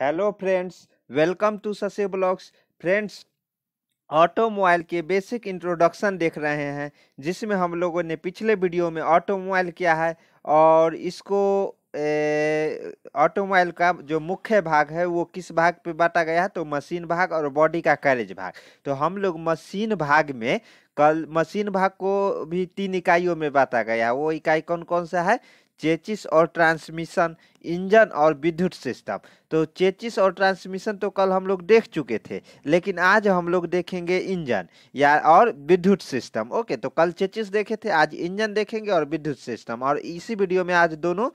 Hello friends welcome to ससे blogs friends automobile के basic introduction देख रहे हैं, जिसमें हम लोगों ने पिछले वीडियो में ऑटोमोबाइल क्या है और इसको ऑटोमोबाइल का जो मुख्य भाग है, वो किस भाग पे बांटा गया है? तो मशीन भाग और बॉडी का कैरेज भाग। तो हम लोग मशीन भाग में कल मशीन भाग को भी तीन इकाइयों में बांटा गया है। वो इकाई कौन कौन सा है? चेचिस और ट्रांसमिशन इंजन और विद्युत सिस्टम। तो चेचिस और ट्रांसमिशन तो कल हम लोग देख चुके थे, लेकिन आज हम लोग देखेंगे इंजन या और विद्युत सिस्टम। ओके तो कल चेचिस देखे थे, आज इंजन देखेंगे और विद्युत सिस्टम। और इसी वीडियो में आज दोनों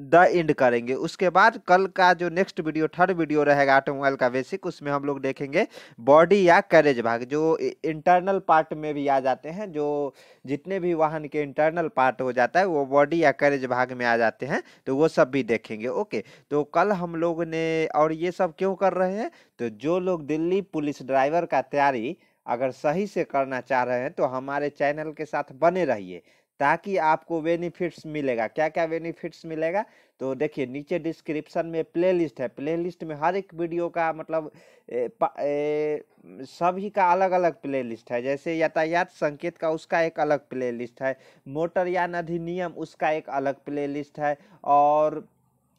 द एंड करेंगे। उसके बाद कल का जो नेक्स्ट वीडियो, थर्ड वीडियो रहेगा ऑटोमोबाइल का बेसिक, उसमें हम लोग देखेंगे बॉडी या कैरेज भाग, जो इंटरनल पार्ट में भी आ जाते हैं, जो जितने भी वाहन के इंटरनल पार्ट हो जाता है, वो बॉडी या कैरेज भाग में आ जाते हैं तो वो सब भी देखेंगे। ओके तो कल हम लोग ने और ये सब क्यों कर रहे हैं? तो जो लोग दिल्ली पुलिस ड्राइवर का तैयारी अगर सही से करना चाह रहे हैं तो हमारे चैनल के साथ बने रहिए, ताकि आपको बेनिफिट्स मिलेगा। क्या क्या बेनिफिट्स मिलेगा? तो देखिए, नीचे डिस्क्रिप्शन में प्लेलिस्ट है। प्लेलिस्ट में हर एक वीडियो का मतलब सभी का अलग अलग प्लेलिस्ट है। जैसे यातायात संकेत का उसका एक अलग प्लेलिस्ट है मोटरयान अधिनियम उसका एक अलग प्लेलिस्ट है, और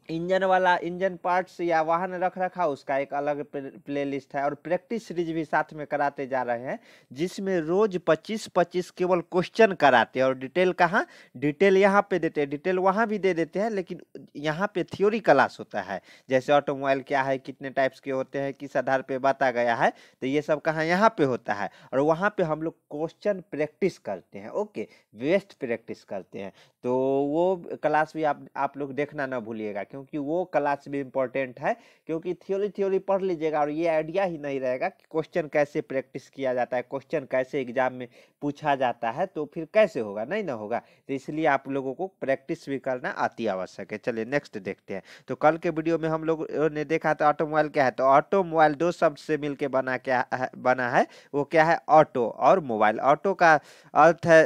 इंजन वाला, इंजन पार्ट्स या वाहन रख रखा उसका एक अलग प्ले लिस्ट है और प्रैक्टिस सीरीज़ भी साथ में कराते जा रहे हैं, जिसमें रोज 25 25 केवल क्वेश्चन कराते हैं और डिटेल कहाँ? डिटेल यहाँ पे देते हैं, डिटेल वहाँ भी दे देते हैं, लेकिन यहाँ पे थ्योरी क्लास होता है। जैसे ऑटोमोबाइल क्या है, कितने टाइप्स के होते हैं, किस आधार पर बता गया है तो ये सब कहाँ? यहाँ पे होता है और वहाँ पर हम लोग क्वेश्चन प्रैक्टिस करते हैं, ओके, वेस्ट प्रैक्टिस करते हैं। तो वो क्लास भी आप आप लोग देखना ना भूलिएगा, क्योंकि वो क्लास भी इम्पोर्टेंट है, क्योंकि थ्योरी थ्योरी पढ़ लीजिएगा और ये आइडिया ही नहीं रहेगा कि क्वेश्चन कैसे प्रैक्टिस किया जाता है क्वेश्चन कैसे एग्ज़ाम में पूछा जाता है तो फिर कैसे होगा, नहीं ना होगा। तो इसलिए आप लोगों को प्रैक्टिस भी करना अति आवश्यक है। चलिए नेक्स्ट देखते हैं। तो कल के वीडियो में हम लोग ने देखा था ऑटोमोबाइल क्या है? तो ऑटोमोबाइल दो शब्द से मिलकर बना क्या है, बना है, वो क्या है? ऑटो और मोबाइल ऑटो का अर्थ है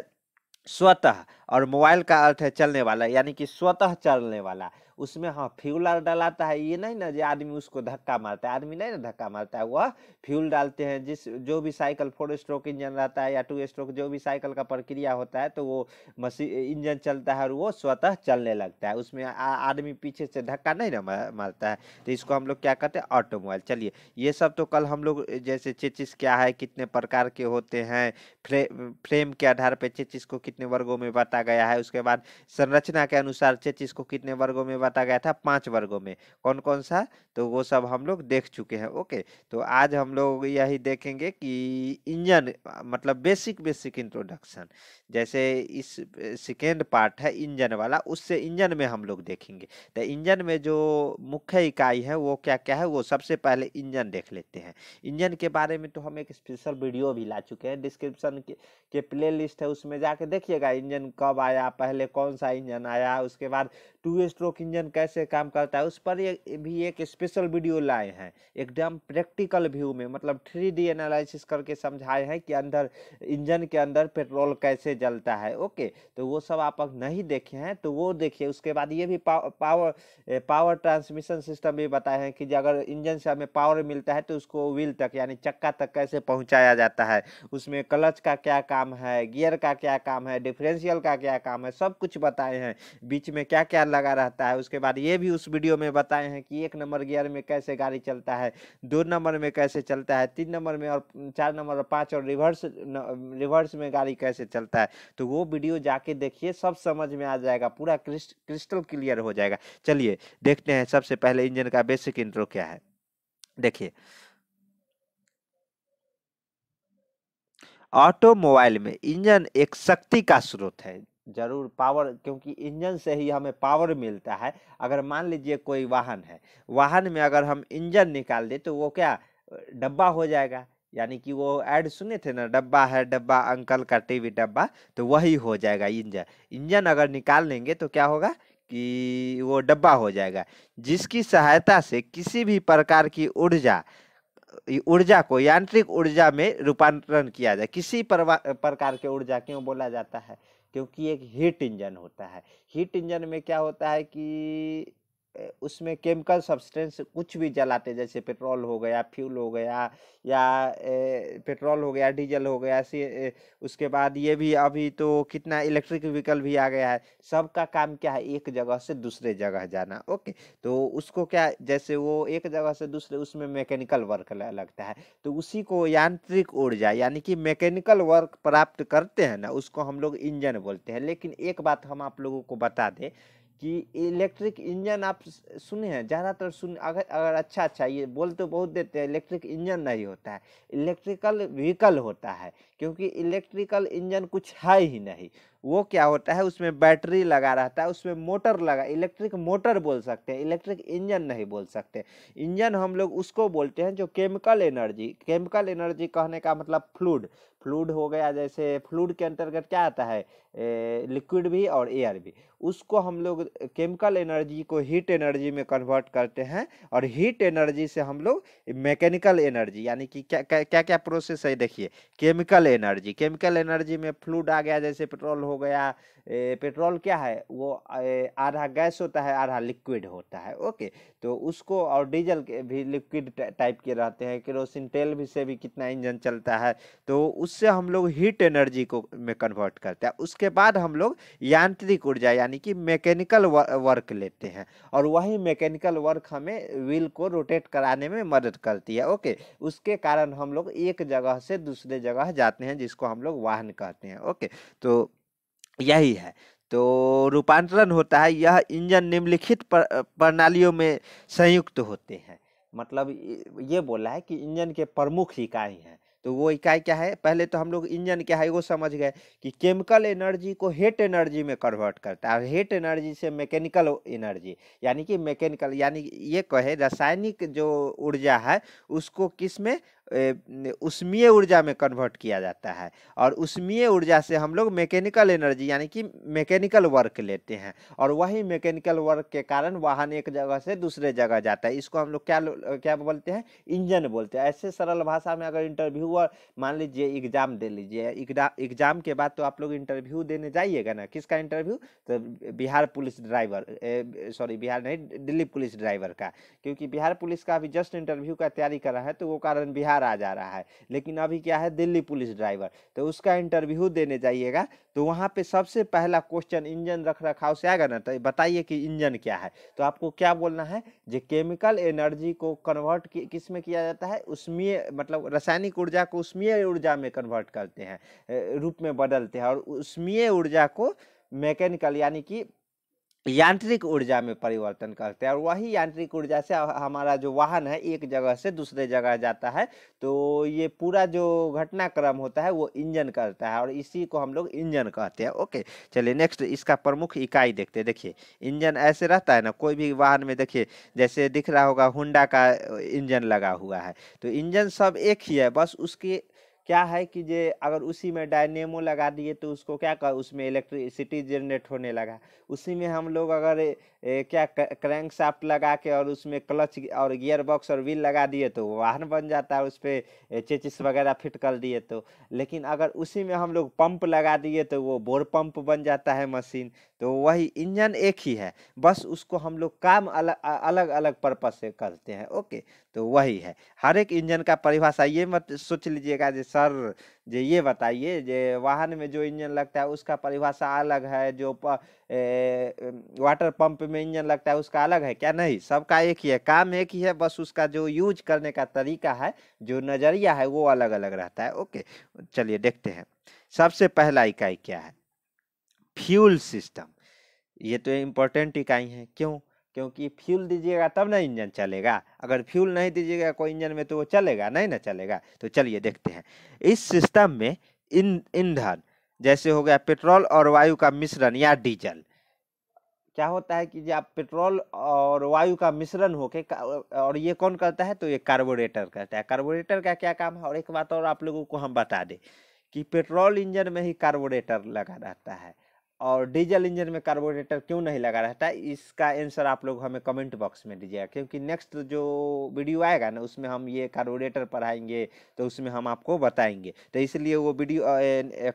स्वतः और मोबाइल का अर्थ है चलने वाला यानी कि स्वतः चलने वाला। उसमें हाँ फ्यूल डलाता है ये नहीं ना जो आदमी उसको धक्का मारता है आदमी नहीं ना धक्का मारता है वह फ्यूल डालते हैं जिस जो भी साइकिल फोर स्ट्रोक इंजन रहता है या टू स्ट्रोक जो भी साइकिल का प्रक्रिया होता है तो वो मशीन इंजन चलता है और वो स्वतः चलने लगता है उसमें आदमी पीछे से धक्का नहीं ना मारता है तो इसको हम लोग क्या कहते हैं ऑटोमोबाइल। चलिए ये सब तो कल हम लोग जैसे चेचिस क्या है कितने प्रकार के होते हैं फ्रे, फ्रेम के आधार पर चेचिस को कितने वर्गों में बांटा गया है उसके बाद संरचना के अनुसार चेचिस को कितने वर्गों में बांटा गया था पाँच वर्गों में। कौन कौन सा? तो वो सब हम लोग देख चुके हैं ओके। तो आज हम लोग यही देखेंगे कि इंजन मतलब बेसिक बेसिक इंट्रोडक्शन। जैसे इस सेकेंड पार्ट है इंजन वाला उससे इंजन में हम लोग देखेंगे। तो इंजन में जो मुख्य इकाई है वो क्या क्या है वो सबसे पहले इंजन देख लेते हैं। इंजन के बारे में तो हम एक स्पेशल वीडियो भी ला चुके हैं। डिस्क्रिप्शन के, के प्ले लिस्ट है उसमें जाके देखिएगा इंजन कब आया पहले कौन सा इंजन आया उसके बाद टू स्ट्रोक इंजन कैसे काम करता है, उस पर भी एक स्पेशल वीडियो लाए हैं। एकदम प्रैक्टिकल व्यू में मतलब थ्री डी एनालिसिस करके समझाए हैं कि अंदर, इंजन के अंदर पेट्रोल कैसे जलता है ओके तो वो सब आप नहीं देखे हैं तो वो देखिए, उसके बाद ये भी पावर पावर ट्रांसमिशन सिस्टम भी बताए हैं कि अगर इंजन से हमें पावर मिलता है तो उसको व्हील तक, यानी चक्का तक कैसे पहुँचाया जाता है। उसमें क्लच का क्या काम है गियर का क्या काम है डिफरेंशियल का क्या काम है, सब कुछ बताए हैं। बीच में क्या क्या लगा रहता है उसके बाद ये भी उस वीडियो में बताए हैं कि एक नंबर गियर में कैसे गाड़ी चलता है दो नंबर में कैसे चलता है तीन नंबर में और चार नंबर और पाँच और रिवर्स न, रिवर्स में गाड़ी कैसे चलता है। तो वो वीडियो जाके देखिए सब समझ में आ जाएगा पूरा क्रिस्ट, क्रिस्टल क्लियर हो जाएगा। चलिए देखते हैं सबसे पहले इंजन का बेसिक इंट्रो क्या है। देखिए। ऑटोमोबाइल में इंजन एक शक्ति का स्रोत है। ज़रूर पावर, क्योंकि इंजन से ही हमें पावर मिलता है। अगर मान लीजिए कोई वाहन है, वाहन में अगर हम इंजन निकाल दें तो वो क्या डब्बा हो जाएगा। यानी कि वो ऐड सुने थे ना, डब्बा है, डब्बा, अंकल का टीवी डब्बा तो वही हो जाएगा इंजन। इंजन अगर निकाल लेंगे तो क्या होगा कि वो डब्बा हो जाएगा, जिसकी सहायता से किसी भी प्रकार की ऊर्जा ऊर्जा को, यांत्रिक ऊर्जा में रूपांतरण किया जाए। किसी प्रकार के ऊर्जा क्यों बोला जाता है? क्योंकि एक हीट इंजन होता है। हीट इंजन में क्या होता है कि उसमें केमिकल सब्सटेंस कुछ भी जलाते, जैसे पेट्रोल हो गया, फ्यूल हो गया या पेट्रोल हो गया, डीजल हो गया, ऐसे उसके बाद ये भी अभी तो कितना इलेक्ट्रिक व्हीकल भी आ गया है, सबका काम क्या है, एक जगह से दूसरे जगह जाना, ओके? तो उसको क्या, जैसे वो एक जगह से दूसरे, उसमें मैकेनिकल वर्क लगता है तो उसी को यांत्रिक ऊर्जा, यानी कि मैकेनिकल वर्क प्राप्त करते हैं ना, उसको हम लोग इंजन बोलते हैं, लेकिन एक बात हम आप लोगों को बता दें कि इलेक्ट्रिक इंजन आप सुने हैं, ज़्यादातर सुन, अगर अगर अच्छा अच्छा ये बोल तो बहुत देते हैं, इलेक्ट्रिक इंजन नहीं होता है, इलेक्ट्रिकल व्हीकल होता है, क्योंकि इलेक्ट्रिकल इंजन कुछ है ही नहीं, वो क्या होता है, उसमें बैटरी लगा रहता है, उसमें मोटर लगा, इलेक्ट्रिक मोटर बोल सकते हैं, इलेक्ट्रिक इंजन नहीं बोल सकते, इंजन हम लोग उसको बोलते हैं जो केमिकल एनर्जी केमिकल एनर्जी कहने का मतलब फ्लूड फ्लूड हो गया, जैसे फ्लूड के अंतर्गत क्या आता है लिक्विड भी और एयर भी। उसको हम लोग केमिकल एनर्जी को हीट एनर्जी में कन्वर्ट करते हैं और हीट एनर्जी से हम लोग मैकेनिकल एनर्जी यानी कि क्या क्या क्या क्या प्रोसेस है देखिए। केमिकल एनर्जी केमिकल एनर्जी में फ्लूड आ गया, जैसे पेट्रोल हो गया पेट्रोल क्या है? वो आधा गैस होता है, आधा लिक्विड होता है ओके तो उसको और डीजल के भी लिक्विड टाइप के रहते हैं केरोसिन तेल भी से भी कितना इंजन चलता है तो उससे हम लोग हीट एनर्जी को में कन्वर्ट करते हैं। उसके बाद हम लोग यांत्रिक ऊर्जा, यानी कि मैकेनिकल वर्क लेते हैं। और वही मैकेनिकल वर्क हमें व्हील को रोटेट कराने में मदद करती है, ओके? उसके कारण हम लोग एक जगह से दूसरे जगह जाते हैं, जिसको हम लोग वाहन कहते हैं, ओके? तो यही है। तो रूपांतरण होता है, यह इंजन निम्नलिखित प्रणालियों में संयुक्त होते हैं। मतलब ये बोला है कि इंजन के प्रमुख इकाई हैं। तो वो इकाई क्या है? पहले तो हम लोग इंजन क्या है, वो समझ गए कि केमिकल एनर्जी को हेट एनर्जी में कन्वर्ट करता है। और हेट एनर्जी से मैकेनिकल एनर्जी, यानी कि मैकेनिकल, यानी ये कहे रासायनिक जो ऊर्जा है, उसको किसमें? उष्मीय ऊर्जा में कन्वर्ट किया जाता है। और उष्मीय ऊर्जा से हम लोग मैकेनिकल एनर्जी, यानी कि मैकेनिकल वर्क लेते हैं। और वही मैकेनिकल वर्क के कारण वाहन एक जगह से दूसरे जगह जाता है। इसको हम लोग क्या क्या बोलते हैं? इंजन बोलते हैं। ऐसे सरल भाषा में अगर इंटरव्यूअर मान लीजिए एग्ज़ाम दे लीजिए एग्ज़ाम के बाद तो आप लोग इंटरव्यू देने जाइएगा ना? किसका इंटरव्यू? तो Bihar police driver sorry, Bihar नहीं, दिल्ली पुलिस ड्राइवर का। क्योंकि बिहार पुलिस का अभी जस्ट इंटरव्यू का तैयारी कर रहा है तो वो कारण बिहार आ जा रहा है। लेकिन अभी क्या है, दिल्ली पुलिस ड्राइवर तो उसका इंटरव्यू देने जाइएगा। तो वहाँ पे सबसे पहला क्वेश्चन इंजन रख रखाव से आएगा ना? तो बताइए कि इंजन क्या है? तो आपको क्या बोलना है? जो केमिकल एनर्जी को कन्वर्ट किसमें किया जाता है? उसमें मतलब रासायनिक ऊर्जा को उष्मीय ऊर्जा में कन्वर्ट करते हैं रूप में बदलते हैं और उष्मीय ऊर्जा को मैकेनिकल यानी कि यांत्रिक ऊर्जा में परिवर्तन करते हैं और वही यांत्रिक ऊर्जा से हमारा जो वाहन है, एक जगह से दूसरे जगह जाता है तो ये पूरा जो घटनाक्रम होता है, वो इंजन करता है और इसी को हम लोग इंजन कहते हैं। ओके, चलिए नेक्स्ट इसका प्रमुख इकाई देखते हैं। देखिए, इंजन ऐसे रहता है ना, कोई भी वाहन में देखिए, जैसे दिख रहा होगा हुंडा का इंजन लगा हुआ है तो इंजन सब एक ही है, बस उसके क्या है कि जे अगर उसी में डायनेमो लगा दिए तो उसको क्या कर उसमें इलेक्ट्रिसिटी जनरेट होने लगा। उसी में हम लोग अगर ए, क्या क्रैंक साफ्ट लगा के और उसमें क्लच और गियर बॉक्स और व्हील लगा दिए तो वाहन बन जाता है उस पर चेचिस वगैरह फिट कर दिए तो। लेकिन अगर उसी में हम लोग पंप लगा दिए तो वो बोर पंप बन जाता है मशीन तो वही इंजन एक ही है। बस उसको हम लोग काम अलग अलग अलग पर्पज से करते हैं। ओके तो वही है। हर एक इंजन का परिभाषा ये मत सोच लीजिएगा जो सर जो ये बताइए जे वाहन में जो इंजन लगता है उसका परिभाषा अलग है जो प, ए, वाटर पंप में इंजन लगता है उसका अलग है क्या? नहीं सबका एक ही है काम एक ही है बस उसका जो यूज़ करने का तरीका है जो नज़रिया है वो अलग अलग रहता है। ओके चलिए देखते हैं। सबसे पहला इकाई क्या है? Fuel system. ये तो इम्पोर्टेंट इकाई है क्यों? क्योंकि फ्यूल दीजिएगा तब ना इंजन चलेगा। अगर फ्यूल नहीं दीजिएगा, कोई इंजन में तो वो चलेगा, नहीं ना चलेगा। तो चलिए देखते हैं। इस सिस्टम में इन, ईंधन, जैसे हो गया पेट्रोल और वायु का मिश्रण या डीजल, क्या होता है कि जब पेट्रोल और वायु का मिश्रण होके और ये कौन करता है? तो ये कार्बोरेटर करता है। कार्बोरेटर का क्या काम है? और एक बात और आप लोगों को हम बता दें कि पेट्रोल इंजन में ही कार्बोरेटर लगा रहता है। और डीजल इंजन में कार्बोरेटर क्यों नहीं लगा रहता है, इसका आंसर आप लोग हमें कमेंट बॉक्स में दीजिएगा, क्योंकि नेक्स्ट जो वीडियो आएगा ना, उसमें हम ये कार्बोरेटर पढ़ाएँगे तो उसमें हम आपको बताएँगे। तो इसलिए वो वीडियो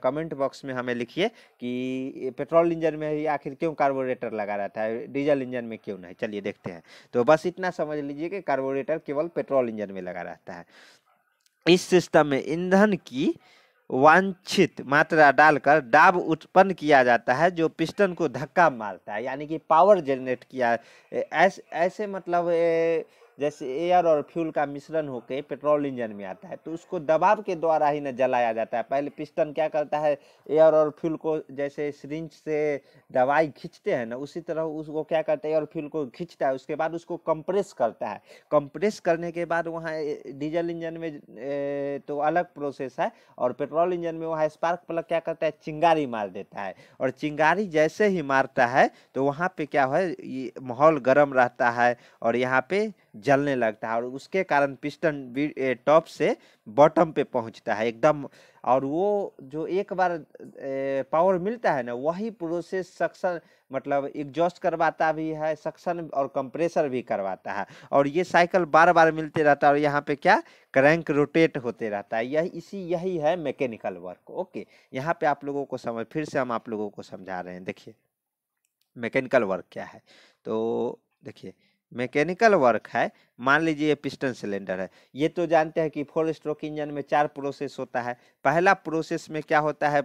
कमेंट बॉक्स में हमें लिखिए कि पेट्रोल इंजन में ही आखिर क्यों कार्बोरेटर लगा रहता है, डीजल इंजन में क्यों नहीं? चलिए देखते हैं। तो बस इतना समझ लीजिए कि कार्बोरेटर केवल पेट्रोल इंजन में लगा रहता है। इस सिस्टम में ईंधन की वांछित मात्रा डालकर दाब उत्पन्न किया जाता है जो पिस्टन को धक्का मारता है यानी कि पावर जनरेट किया। ऐसे ऐसे मतलब ए, जैसे एयर और फ्यूल का मिश्रण होकर पेट्रोल इंजन में आता है तो उसको दबाव के द्वारा ही न जलाया जाता है। पहले पिस्टन क्या करता है, एयर और फ्यूल को जैसे सिरिंज से दवाई खींचते हैं ना, उसी तरह उसको क्या करता है, एयर फ्यूल को खींचता है, उसके बाद उसको कंप्रेस करता है। कंप्रेस करने के बाद वहाँ डीजल इंजन में तो अलग प्रोसेस है और पेट्रोल इंजन में वहाँ स्पार्क प्लग क्या करता है, चिंगारी मार देता है। और चिंगारी जैसे ही मारता है तो वहाँ पे क्या है माहौल गर्म रहता है और यहाँ पे जलने लगता है और उसके कारण पिस्टन टॉप से बॉटम पे पहुँचता है एकदम। और वो जो एक बार पावर मिलता है ना, वही प्रोसेस सक्शन मतलब एग्जॉस्ट करवाता भी है सक्शन और कंप्रेसर भी करवाता है। और ये साइकिल बार बार मिलते रहता है और यहाँ पे क्या? क्रैंक रोटेट होते रहता है। यही, इसी, यही है मैकेनिकल वर्क ओके यहाँ पे आप लोगों को समझ, फिर से हम आप लोगों को समझा रहे हैं। देखिए मैकेनिकल वर्क क्या है? तो देखिए मैकेनिकल वर्क है। मान लीजिए ये पिस्टन सिलेंडर है। ये तो जानते हैं कि फोर स्ट्रोक इंजन में चार प्रोसेस होता है। पहला प्रोसेस में क्या होता है?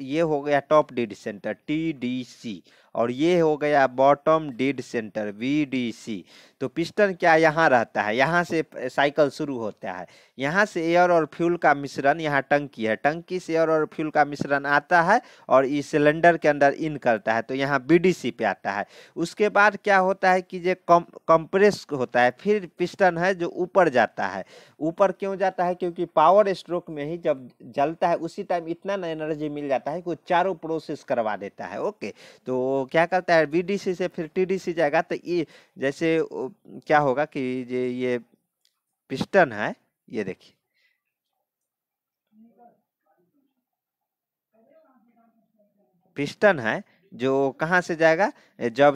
ये हो गया top dead centre T D C और ये हो गया bottom dead centre B D C तो पिस्टन क्या यहाँ रहता है? यहाँ से साइकिल शुरू होता है। यहाँ से एयर और फ्यूल का मिश्रण यहाँ टंकी है। टंकी से एयर और फ्यूल का मिश्रण आता है और इस सिलेंडर के अंदर इन करता है। तो यहाँ बी डी सी पे आता है। उसके बाद क्या होता है कि जो कम कंप्रेस होता है। फिर फिर पिस्टन है जो ऊपर जाता है। ऊपर क्यों जाता है? क्योंकि पावर स्ट्रोक में ही जब जलता है, उसी टाइम इतना एनर्जी मिल जाता है कि वो चारों प्रोसेस करवा देता है। ओके तो क्या करता है? बीडीसी से फिर टीडीसी जाएगा तो ये जैसे क्या होगा कि ये ये पिस्टन है, ये देखिए। पिस्टन है जो कहाँ से जाएगा? जब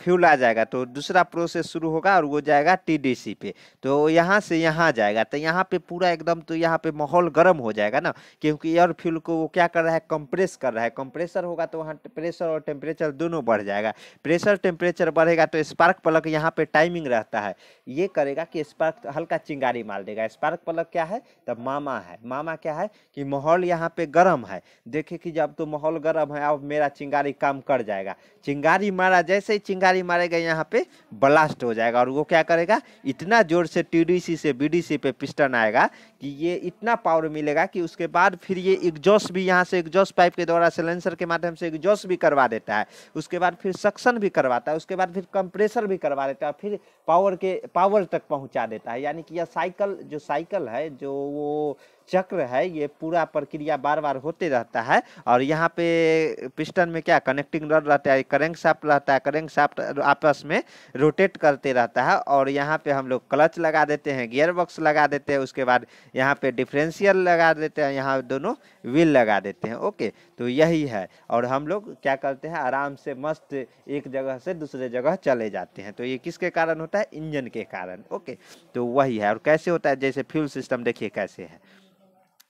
फ्यूल आ जाएगा तो दूसरा प्रोसेस शुरू होगा और वो जाएगा टीडीसी पे। तो यहाँ से यहाँ जाएगा तो यहाँ पे पूरा एकदम तो यहाँ पे माहौल गर्म हो जाएगा ना, क्योंकि एयर फ्यूल को वो क्या कर रहा है? कंप्रेस कर रहा है। कंप्रेसर होगा तो वहाँ प्रेशर और टेम्परेचर दोनों बढ़ जाएगा। प्रेशर टेम्परेचर बढ़ेगा तो स्पार्क प्लग यहाँ पे टाइमिंग रहता है। ये करेगा कि स्पार्क हल्का चिंगारी मार देगा। स्पार्क प्लग क्या है? तब मामा है। मामा क्या है? कि माहौल यहाँ पे गर्म है। देखे कि जब तो माहौल गर्म है, अब मेरा चिंगारी काम कर जाएगा। चिंगारी मारा, जैसे ही चिंगारी मारेगा, यहाँ पे ब्लास्ट हो जाएगा। और वो क्या करेगा? इतना ज़ोर से टीडीसी से बीडीसी पे पिस्टन आएगा कि ये इतना पावर मिलेगा कि उसके बाद फिर ये एग्जॉस्ट भी यहाँ से एग्जॉस्ट पाइप के द्वारा सिलेंसर के माध्यम से एग्जॉस्ट भी करवा देता है। उसके बाद फिर सक्शन भी करवाता है। उसके बाद फिर कंप्रेसर भी करवा देता है फिर पावर के पावर तक पहुँचा देता है। यानी कि यह साइकिल जो साइकिल है, जो वो चक्र है, ये पूरा प्रक्रिया बार बार होते रहता है और यहाँ पे पिस्टन में क्या कनेक्टिंग रड रहता है करेंट साफ्ट रहता है करेंट साफ्ट आपस में रोटेट करते रहता है और यहाँ पे हम लोग क्लच लगा देते हैं गियर बॉक्स लगा देते हैं, उसके बाद यहाँ पे डिफरेंशियल लगा देते हैं, यहाँ दोनों व्हील लगा देते हैं ओके तो यही है और हम लोग क्या करते हैं, आराम से मस्त एक जगह से दूसरे जगह चले जाते हैं। तो ये किसके कारण होता है? इंजन के कारण ओके तो वही है और कैसे होता है? जैसे फ्यूल सिस्टम देखिए कैसे है।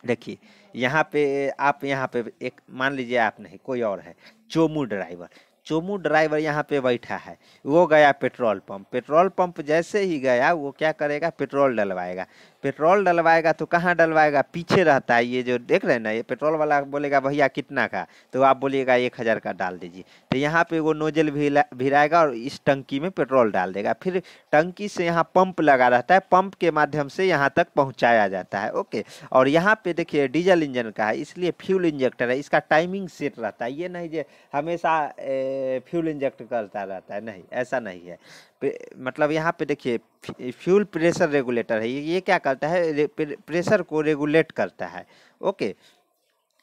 देखिए, यहाँ पे आप यहाँ पे एक, मान लीजिए आप नहीं, कोई और है, चोमू ड्राइवर। चोमू ड्राइवर यहाँ पे बैठा है, वो गया पेट्रोल पंप। पेट्रोल पंप जैसे ही गया, वो क्या करेगा, पेट्रोल डलवाएगा। पेट्रोल डलवाएगा तो कहाँ डलवाएगा? पीछे रहता है ये जो देख रहे हैं ना, ये पेट्रोल वाला बोलेगा, भैया कितना का? तो आप बोलिएगा, एक हज़ार का डाल दीजिए। तो यहाँ पे वो नोजल भी भिराएगा और इस टंकी में पेट्रोल डाल देगा। फिर टंकी से यहाँ पंप लगा रहता है, पंप के माध्यम से यहाँ तक पहुँचाया जाता है। ओके, और यहाँ पे देखिए, डीजल इंजन का है, इसलिए फ्यूल इंजेक्टर है, इसका टाइमिंग सेट रहता है। ये नहीं जो हमेशा फ्यूल इंजेक्ट करता रहता है, नहीं, ऐसा नहीं है। मतलब यहाँ पे देखिए फ्यूल प्रेशर रेगुलेटर है, ये क्या करता है प्रेशर को रेगुलेट करता है। ओके,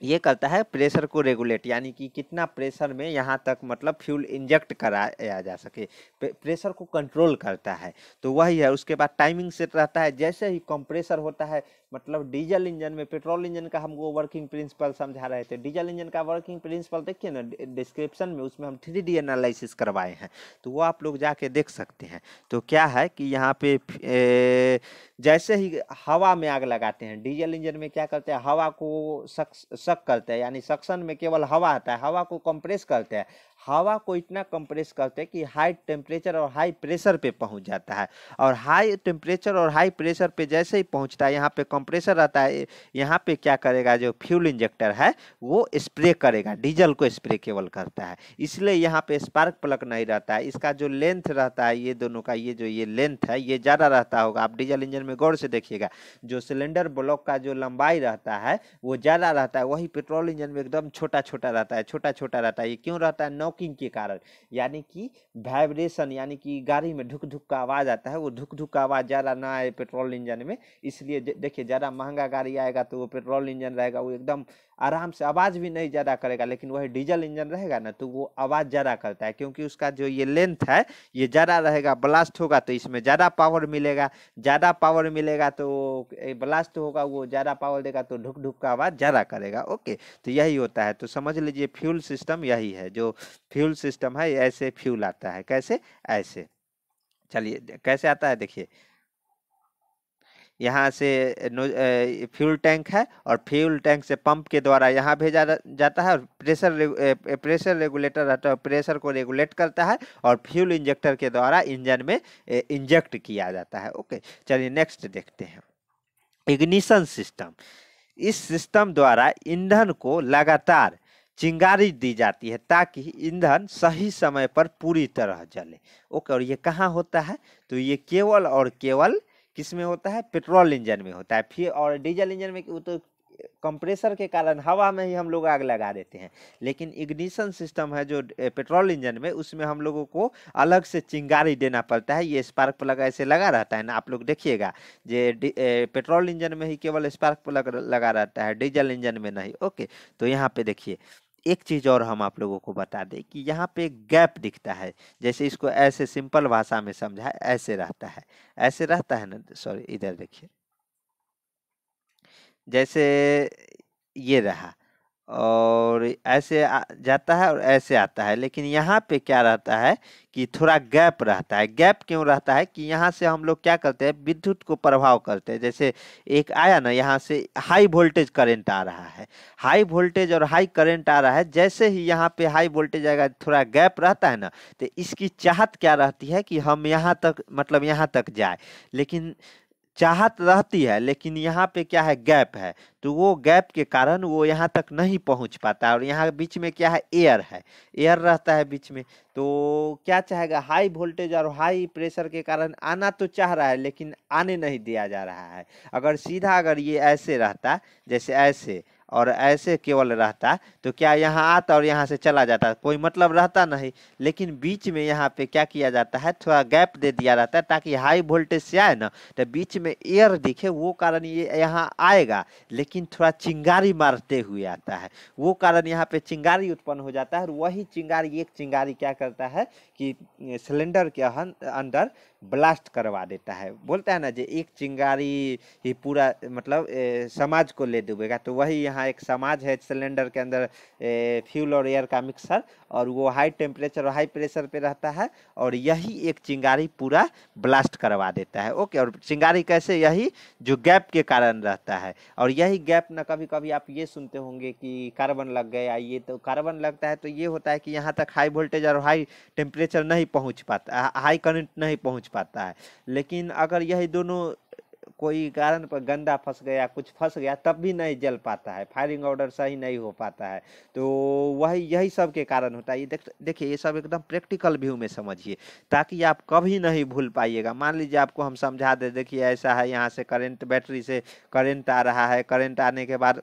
ये करता है प्रेशर को रेगुलेट, यानी कि कितना प्रेशर में यहाँ तक मतलब फ्यूल इंजेक्ट कराया जा सके प्रेशर को कंट्रोल करता है। तो वही है, उसके बाद टाइमिंग सेट रहता है, जैसे ही कंप्रेसर होता है मतलब डीजल इंजन में पेट्रोल इंजन का हमको वर्किंग प्रिंसिपल समझा रहे थे। डीजल इंजन का वर्किंग प्रिंसिपल देखिए ना डिस्क्रिप्शन में उसमें हम थ्री डी एनालिसिस करवाए हैं तो वो आप लोग जाके देख सकते हैं। तो क्या है कि यहाँ पे ए, जैसे ही हवा में आग लगाते हैं डीजल इंजन में क्या करते हैं हवा को सक सक करते हैं यानी सक्शन में केवल हवा आता है हवा को कंप्रेस करते हैं। हवा को इतना कंप्रेस करते हैं कि हाई टेम्परेचर और हाई प्रेशर पे पहुँच जाता है। और हाई टेम्परेचर और हाई प्रेशर पे जैसे ही पहुँचता है, यहाँ पे कंप्रेसर रहता है, यहाँ पे क्या करेगा, जो फ्यूल इंजेक्टर है, वो स्प्रे करेगा डीजल को स्प्रे केवल करता है। इसलिए यहाँ पे स्पार्क प्लग नहीं रहता है। इसका जो लेंथ रहता है, ये दोनों का, ये जो, ये लेंथ है, ये ज़्यादा रहता होगा। आप डीजल इंजन में गौर से देखिएगा, जो सिलेंडर ब्लॉक का जो लंबाई रहता है, वो ज़्यादा रहता है। वही पेट्रोल इंजन में एकदम छोटा छोटा रहता है छोटा छोटा रहता है। ये क्यों रहता है? नॉकिंग के कारण। यानी कि वाइब्रेशन यानी कि गाड़ी में ढुक ढुक का आवाज़ आता है, वो ढुक ढुक का आवाज़ ज़्यादा ना आए पेट्रोल इंजन में, इसलिए देखिए, ज़्यादा महँगा गाड़ी आएगा तो वो पेट्रोल इंजन रहेगा, वो एकदम आराम से आवाज़ भी नहीं ज़्यादा करेगा, लेकिन वही डीजल इंजन रहेगा ना तो वो आवाज़ ज़्यादा करता है, क्योंकि उसका जो ये लेंथ है, ये ज़्यादा रहेगा, ब्लास्ट होगा तो इसमें ज़्यादा पावर मिलेगा, ज़्यादा पावर मिलेगा तो ब्लास्ट होगा, वो ज़्यादा पावर देगा तो ढुक ढुक का आवाज़ ज़्यादा करेगा, ओके तो यही होता है तो समझ लीजिए फ्यूल सिस्टम यही है, जो फ्यूल सिस्टम है, ऐसे फ्यूल आता है, कैसे? ऐसे, चलिए, कैसे आता है, देखिए यहाँ से फ्यूल टैंक है और फ्यूल टैंक से पंप के द्वारा यहाँ भेजा जाता है और प्रेशर प्रेशर रेगुलेटर रहता है प्रेशर को रेगुलेट करता है और फ्यूल इंजेक्टर के द्वारा इंजन में इंजेक्ट किया जाता है। ओके, चलिए नेक्स्ट देखते हैं। Ignition system. इस सिस्टम द्वारा ईंधन को लगातार चिंगारी दी जाती है ताकि ईंधन सही समय पर पूरी तरह जले। ओके, और ये कहाँ होता है? तो ये केवल और केवल किसमें होता है? पेट्रोल इंजन में होता है। फिर और डीजल इंजन में तो कंप्रेसर के कारण हवा में ही हम लोग आग लगा देते हैं। लेकिन इग्निशन सिस्टम है जो पेट्रोल इंजन में, उसमें हम लोगों को अलग से चिंगारी देना पड़ता है। ये स्पार्क प्लग ऐसे लगा रहता है ना, आप लोग देखिएगा। जे पेट्रोल इंजन में ही केवल स्पार्क प्लग लगा रहता है, डीजल इंजन में नहीं। ओके तो यहाँ पे देखिए। एक चीज़ और हम आप लोगों को बता दें कि यहाँ पे गैप दिखता है, जैसे इसको ऐसे सिंपल भाषा में समझाए ऐसे रहता है। ऐसे रहता है ना, सॉरी, इधर देखिए। जैसे ये रहा और ऐसे जाता है और ऐसे आता है। लेकिन यहाँ पे क्या रहता है कि थोड़ा गैप रहता है। गैप क्यों रहता है कि यहाँ से हम लोग क्या करते हैं, विद्युत को प्रभाव करते हैं। जैसे एक आया ना, यहाँ से हाई वोल्टेज करंट आ रहा है। हाई वोल्टेज और हाई करंट आ रहा है। जैसे ही यहाँ पे हाई वोल्टेज आएगा थोड़ा गैप रहता है ना तो इसकी चाहत क्या रहती है कि हम यहाँ तक मतलब यहाँ तक जाए। लेकिन चाहत रहती है, लेकिन यहाँ पे क्या है, गैप है। तो वो गैप के कारण वो यहाँ तक नहीं पहुँच पाता और यहाँ बीच में क्या है, एयर है। एयर रहता है बीच में। तो क्या चाहेगा, हाई वोल्टेज और हाई प्रेशर के कारण आना तो चाह रहा है, लेकिन आने नहीं दिया जा रहा है। अगर सीधा अगर ये ऐसे रहता, जैसे ऐसे और ऐसे केवल रहता तो क्या यहाँ आता और यहाँ से चला जाता? कोई मतलब रहता नहीं। लेकिन बीच में यहाँ पे क्या किया जाता है? थोड़ा गैप दे दिया जाता है ताकि हाई वोल्टेज से आए ना। तो बीच में एयर दिखे, वो कारण ये यहाँ आएगा। लेकिन थोड़ा चिंगारी मारते हुए आता है। वो कारण यहाँ पे चिंगारी उत्पन्न हो जाता है और वही चिंगारी, एक चिंगारी क्या करता है कि सिलेंडर के अंदर ब्लास्ट करवा देता है। बोलता है ना जो एक चिंगारी ही पूरा मतलब ए, समाज को ले डूबेगा। तो वही यहाँ एक समाज है सिलेंडर के अंदर ए, फ्यूल और एयर का मिक्सर और वो हाई टेम्परेचर और हाई प्रेशर पे रहता है और यही एक चिंगारी पूरा ब्लास्ट करवा देता है। ओके और चिंगारी कैसे? यही जो गैप के कारण रहता है। और यही गैप ना कभी कभी आप ये सुनते होंगे कि कार्बन लग गया ये तो कार्बन लगता है तो ये होता है कि यहाँ तक हाई वोल्टेज और हाई टेम्परेचर नहीं पहुँच पाता हाई करंट नहीं पहुँच पाता है। लेकिन अगर यही दोनों कोई कारण पर गंदा फंस गया, कुछ फंस गया, तब भी नहीं जल पाता है फायरिंग ऑर्डर सही नहीं हो पाता है। तो वही, यही सब के कारण होता है। ये देख, देखिए, ये सब एकदम प्रैक्टिकल व्यू में समझिए, ताकि आप कभी नहीं भूल पाइएगा। मान लीजिए आपको हम समझा दे, देखिए ऐसा है, यहाँ से करंट बैटरी से करंट आ रहा है करंट आने के बाद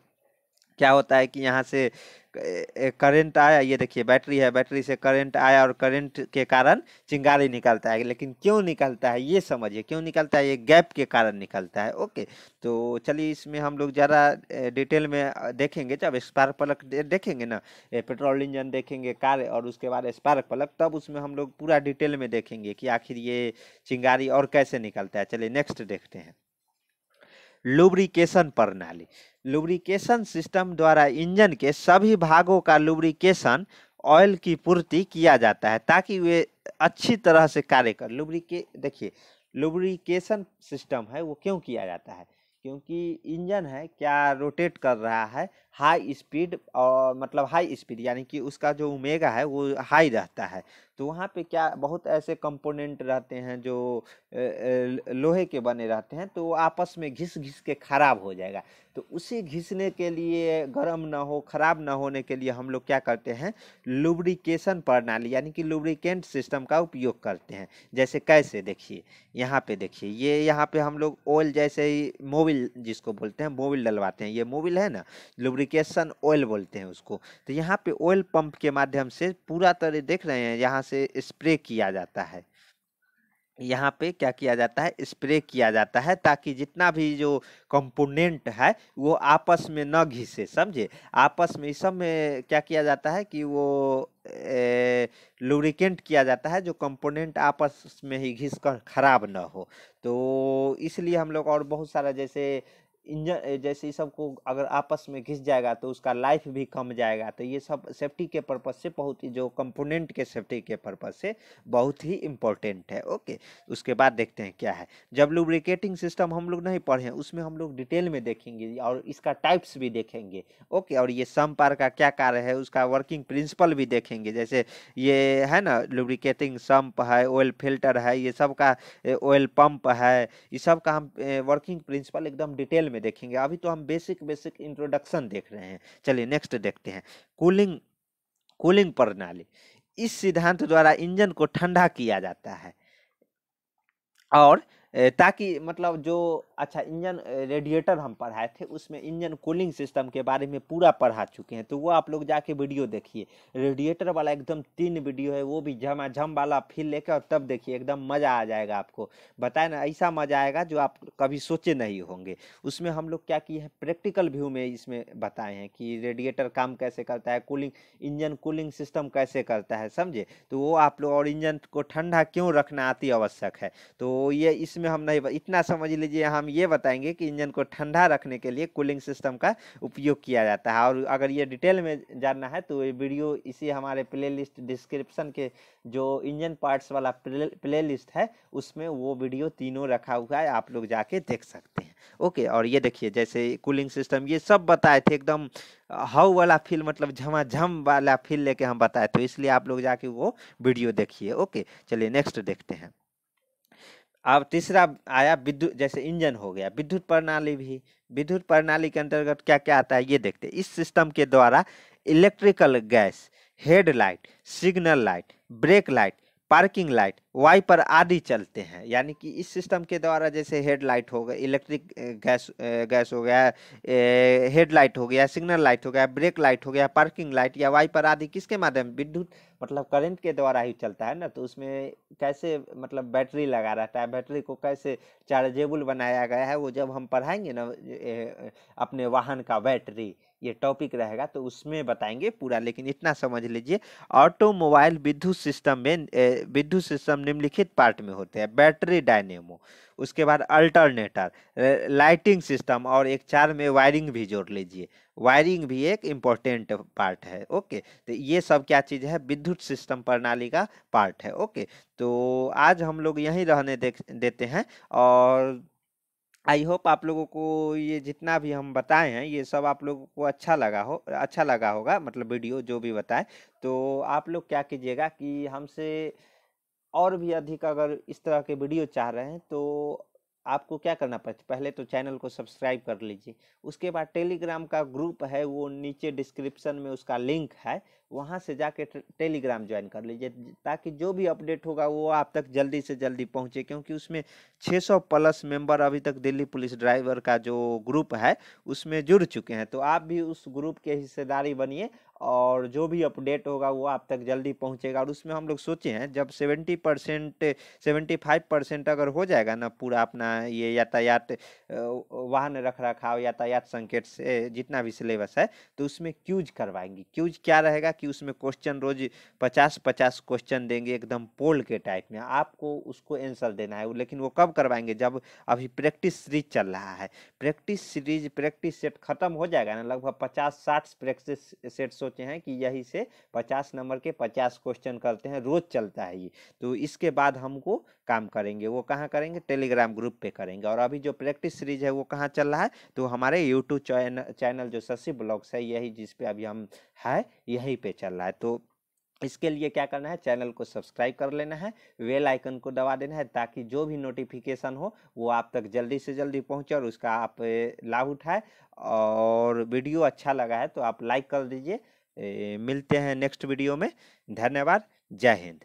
क्या होता है कि यहाँ से करंट आया, ये देखिए, बैटरी है, बैटरी से करंट आया और करंट के कारण चिंगारी निकलता है, लेकिन क्यों निकलता है, ये समझिए, क्यों निकलता है, ये गैप के कारण निकलता है, ओके। तो चलिए इसमें हम लोग ज़्यादा डिटेल में देखेंगे, जब स्पार्क प्लग देखेंगे ना पेट्रोल इंजन देखेंगे कार और उसके बाद स्पार्क प्लग तब उसमें हम लोग पूरा डिटेल में देखेंगे कि आखिर ये चिंगारी और कैसे निकलता है। चलिए नेक्स्ट देखते हैं। लुब्रिकेशन प्रणाली। लुब्रिकेशन सिस्टम द्वारा इंजन के सभी भागों का लुब्रिकेशन ऑयल की पूर्ति किया जाता है ताकि वे अच्छी तरह से कार्य कर। लुब्रिके देखिए लुब्रिकेशन सिस्टम है, वो क्यों किया जाता है? क्योंकि इंजन है, क्या रोटेट कर रहा है हाई स्पीड और मतलब हाई स्पीड यानी कि उसका जो उमेगा है, वो हाई रहता है। तो वहाँ पे क्या बहुत ऐसे कंपोनेंट रहते हैं जो लोहे के बने रहते हैं तो आपस में घिस घिस के खराब हो जाएगा। तो उसे घिसने के लिए गर्म ना हो, खराब ना होने के लिए हम लोग क्या करते हैं, लुब्रिकेशन प्रणाली यानी कि लुब्रिकेंट सिस्टम का उपयोग करते हैं। जैसे कैसे देखिए, यहाँ पे देखिए, ये यहाँ पे हम लोग ऑयल जैसे ही मोबिल जिसको बोलते हैं, मोबिल डलवाते हैं, ये मोबिल है ना, लुब्रिकेशन ऑयल बोलते हैं उसको। तो यहाँ पे ऑयल पंप के माध्यम से पूरा तरह देख रहे हैं, यहाँ से स्प्रे किया जाता है। यहाँ पे क्या किया जाता है? स्प्रे किया जाता है ताकि जितना भी जो कंपोनेंट है, वो आपस में न घिसे, समझे? आपस में इस सब में क्या किया जाता है कि वो लुब्रिकेंट किया जाता है जो कंपोनेंट आपस में ही घिस कर खराब ना हो। तो इसलिए हम लोग और बहुत सारा जैसे इंजन जैसे ये सबको अगर आपस में घिस जाएगा तो उसका लाइफ भी कम जाएगा। तो ये सब सेफ्टी के पर्पज से बहुत ही, जो कंपोनेंट के सेफ्टी के पर्पज से बहुत ही इम्पोर्टेंट है। ओके, उसके बाद देखते हैं क्या है। जब लुब्रिकेटिंग सिस्टम हम लोग नहीं पढ़े उसमें हम लोग डिटेल में देखेंगे और इसका टाइप्स भी देखेंगे। ओके, और ये सम पार का क्या कार्य है, उसका वर्किंग प्रिंसिपल भी देखेंगे। जैसे ये है ना, लुब्रिकेटिंग सम्प है, ऑयल फ़िल्टर है, ये सब का ऑयल पंप है, ये सब का हम वर्किंग प्रिंसिपल एकदम डिटेल में में देखेंगे। अभी तो हम बेसिक बेसिक इंट्रोडक्शन देख रहे हैं। चलिए नेक्स्ट देखते हैं। कूलिंग कूलिंग प्रणाली। इस सिद्धांत द्वारा इंजन को ठंडा किया जाता है। और ताकि मतलब जो अच्छा इंजन रेडिएटर हम पढ़ाए थे, उसमें इंजन कूलिंग सिस्टम के बारे में पूरा पढ़ा चुके हैं। तो वो आप लोग जाके वीडियो देखिए। रेडिएटर वाला एकदम तीन वीडियो है, वो भी झमाझम वाला फील लेकर और तब देखिए, एकदम मज़ा आ जाएगा आपको। बताए ना, ऐसा मज़ा आएगा जो आप कभी सोचे नहीं होंगे। उसमें हम लोग क्या किए हैं, प्रैक्टिकल व्यू में इसमें बताए हैं कि रेडिएटर काम कैसे करता है, कूलिंग, इंजन कूलिंग सिस्टम कैसे करता है, समझे? तो वो आप लोग, और इंजन को ठंडा क्यों रखना अति आवश्यक है? तो ये इसमें हम नहीं इतना समझ लीजिए, हम ये बताएँगे कि इंजन को ठंडा रखने के लिए कूलिंग सिस्टम का उपयोग किया जाता है। और अगर ये डिटेल में जानना है तो ये वीडियो इसी हमारे प्लेलिस्ट डिस्क्रिप्शन के जो इंजन पार्ट्स वाला प्लेलिस्ट है, उसमें वो वीडियो तीनों रखा हुआ है, आप लोग जाके देख सकते हैं। ओके, और ये देखिए, जैसे कूलिंग सिस्टम, ये सब बताए थे एकदम, हाउ वाला फील मतलब झमाझम वाला फील लेके हम बताए तो इसलिए आप लोग जाके वो वीडियो देखिए। ओके, चलिए, नेक्स्ट देखते हैं। अब तीसरा आया विद्युत, जैसे इंजन हो गया, विद्युत प्रणाली भी, विद्युत प्रणाली के अंतर्गत क्या क्या आता है, ये देखते हैं। इस सिस्टम के द्वारा electrical gas headlight signal light, brake light parking light wiper आदि चलते हैं। यानी कि इस सिस्टम के द्वारा जैसे हेडलाइट हो गया इलेक्ट्रिक गैस गैस हो गया हेडलाइट हो गया, सिग्नल लाइट हो गया, ब्रेक लाइट हो गया, पार्किंग लाइट या वाइपर आदि, किसके माध्यम, विद्युत मतलब करंट के द्वारा ही चलता है ना? तो उसमें कैसे मतलब बैटरी लगा रहता है, बैटरी को कैसे चार्जेबल बनाया गया है, वो जब हम पढ़ाएँगे ना अपने वाहन का बैटरी ये टॉपिक रहेगा तो उसमें बताएँगे पूरा। लेकिन इतना समझ लीजिए ऑटोमोबाइल विद्युत सिस्टम में विद्युत सिस्टम निम्नलिखित पार्ट में होते हैं। बैटरी डायनेमो, उसके बाद अल्टरनेटर लाइटिंग सिस्टम और एक चार में वायरिंग भी जोड़ लीजिए। वायरिंग भी एक इम्पोर्टेंट पार्ट है ओके तो ये सब क्या चीज़ है? विद्युत सिस्टम प्रणाली का पार्ट है ओके तो आज हम लोग यहीं रहने देख, देते हैं और आई होप आप लोगों को ये जितना भी हम बताए हैं, ये सब आप लोगों को अच्छा लगा हो अच्छा लगा होगा मतलब वीडियो जो भी बताए। तो आप लोग क्या कीजिएगा कि हमसे और भी अधिक अगर इस तरह के वीडियो चाह रहे हैं तो आपको क्या करना पड़ता पहले तो चैनल को सब्सक्राइब कर लीजिए। उसके बाद टेलीग्राम का ग्रुप है, वो नीचे डिस्क्रिप्शन में उसका लिंक है, वहाँ से जाके टेलीग्राम ज्वाइन कर लीजिए ताकि जो भी अपडेट होगा वो आप तक जल्दी से जल्दी पहुँचे, क्योंकि उसमें 600 प्लस मेंबर अभी तक दिल्ली पुलिस ड्राइवर का जो ग्रुप है, उसमें जुड़ चुके हैं। तो आप भी उस ग्रुप के हिस्सेदारी बनिए और जो भी अपडेट होगा वो आप तक जल्दी पहुंचेगा। और उसमें हम लोग सोचे हैं, जब seventy percent seventy five percent अगर हो जाएगा ना पूरा अपना ये यातायात वाहन रख रखाव यातायात संकेत से, जितना भी सिलेबस है तो उसमें क्यूज करवाएँगे। क्यूज क्या रहेगा कि उसमें क्वेश्चन रोज पचास पचास क्वेश्चन देंगे एकदम पोल के टाइप में। आपको उसको आंसर देना है, लेकिन वो कब करवाएँगे? जब अभी प्रैक्टिस सीरीज़ चल रहा है। प्रैक्टिस सीरीज़ प्रैक्टिस सेट खत्म हो जाएगा ना, लगभग पचास साठ प्रैक्टिस सेट सोचे हैं कि यही से पचास नंबर के पचास क्वेश्चन करते हैं, रोज चलता है ये। तो इसके बाद हमको काम करेंगे, वो कहाँ करेंगे? टेलीग्राम ग्रुप पे करेंगे। और अभी जो प्रैक्टिस सीरीज़ है, वो कहाँ चल रहा है? तो हमारे यूट्यूब चैनल जो शशि ब्लॉग्स है, यही जिस पे अभी हम है, यही पे चल रहा है। तो इसके लिए क्या करना है? चैनल को सब्सक्राइब कर लेना है वेल आइकन को दबा देना है, ताकि जो भी नोटिफिकेशन हो, वो आप तक जल्दी से जल्दी पहुँचे और उसका आप लाभ उठाए। और वीडियो अच्छा लगा है तो आप लाइक कर दीजिए। मिलते हैं नेक्स्ट वीडियो में। धन्यवाद। जय हिंद।